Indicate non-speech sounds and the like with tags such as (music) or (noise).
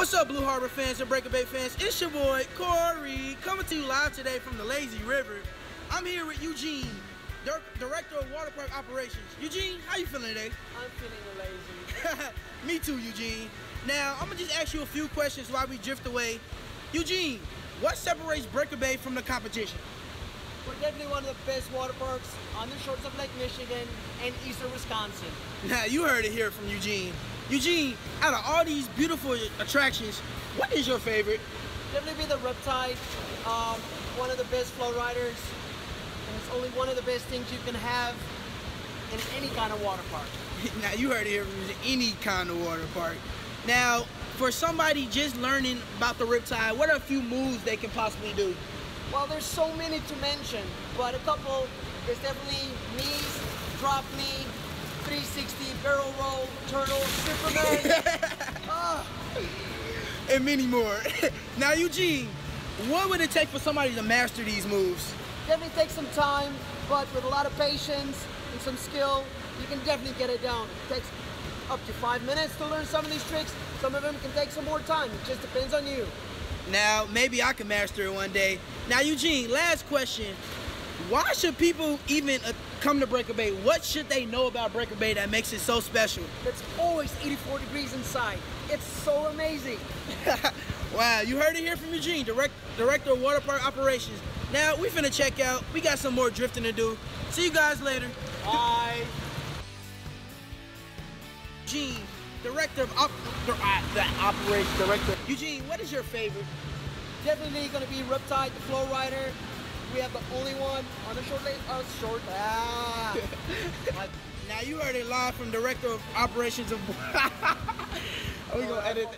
What's up, Blue Harbor fans and Breaker Bay fans? It's your boy, Corey, coming to you live today from the Lazy River. I'm here with Eugene, Dir- Director of Water Park Operations. Eugene, how you feeling today? I'm feeling lazy. (laughs) Me too, Eugene. Now, I'm gonna just ask you a few questions while we drift away. Eugene, what separates Breaker Bay from the competition? We're definitely one of the best water parks on the shores of Lake Michigan and eastern Wisconsin. Now, you heard it here from Eugene. Eugene, out of all these beautiful attractions, what is your favorite? Definitely be the Riptide, um, one of the best flow riders, and it's only one of the best things you can have in any kind of water park. (laughs) now you heard it here any kind of water park. Now, for somebody just learning about the Riptide, what are a few moves they can possibly do? Well, there's so many to mention, but a couple is definitely knees, drop knee, 360, barrel roll, turtle, Superman. (laughs) Ah. and many more. (laughs) now, Eugene, what would it take for somebody to master these moves? Definitely take some time, but with a lot of patience and some skill, you can definitely get it down. It takes up to five minutes to learn some of these tricks. Some of them can take some more time. It just depends on you. Now, maybe I can master it one day. Now, Eugene, last question. Why should people even uh, come to Breaker Bay? What should they know about Breaker Bay that makes it so special? It's always 84 degrees inside. It's so amazing. (laughs) wow, you heard it here from Eugene, direct, Director of Water Park Operations. Now, we finna check out. We got some more drifting to do. See you guys later. Bye. Eugene, Director of Op- uh, the Operations Director. Eugene, what is your favorite? Definitely going to be Riptide, the Flow Rider. We have the only one on the short lane. Uh, short. Ah. (laughs) Now you heard it live from Director of Operations of. (laughs) (laughs) edit. We gonna edit.